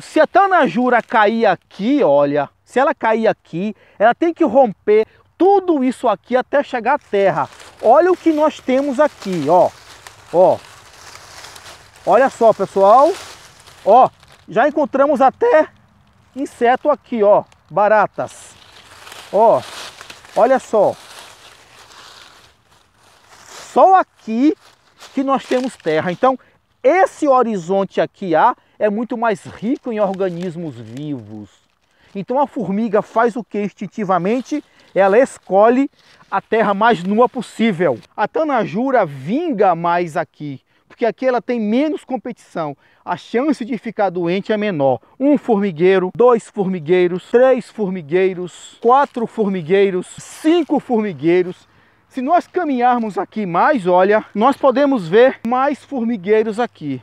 Se a tanajura cair aqui, olha, se ela cair aqui, ela tem que romper tudo isso aqui até chegar à terra. Olha o que nós temos aqui, ó. Ó. Olha só, pessoal. Ó, já encontramos até inseto aqui, ó, baratas. Ó, olha só. Só aqui que nós temos terra. Então, esse horizonte aqui A é muito mais rico em organismos vivos. Então a formiga faz o que instintivamente? Ela escolhe a terra mais nua possível. A tanajura vinga mais aqui, porque aqui ela tem menos competição. A chance de ficar doente é menor. Um formigueiro, dois formigueiros, três formigueiros, quatro formigueiros, cinco formigueiros. Se nós caminharmos aqui mais, olha, nós podemos ver mais formigueiros aqui.